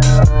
Bye.